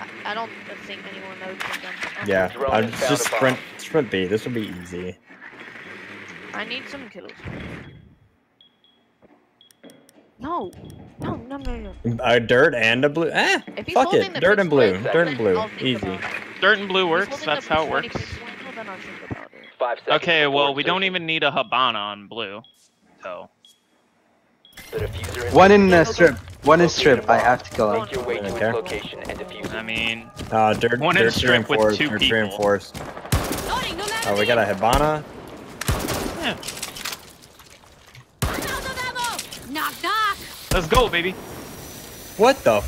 I, I don't think anyone knows what them. Yeah, I'd has found just sprint, sprint B. This will be easy. I need some kills. No, no, no, no, no. A dirt and a blue. Eh, If fuck it. Dirt and blue. window, Dirt and blue. Easy. Dirt and blue works. That's how it works. pixel window, then I'll think about it. Five seconds Okay, well, we don't even need a Hibana on blue. So. The diffuser One in Yeah, uh, go, go. strip. One in Located strip. a I bomb. have to kill him. Your way to Okay. location and defuse I mean, Uh, dirt, One in dirt strip with reinforced. two Dirt people. reinforced. Oh, we got a Hibana. yeah. Knock knock. Let's go, baby. What the?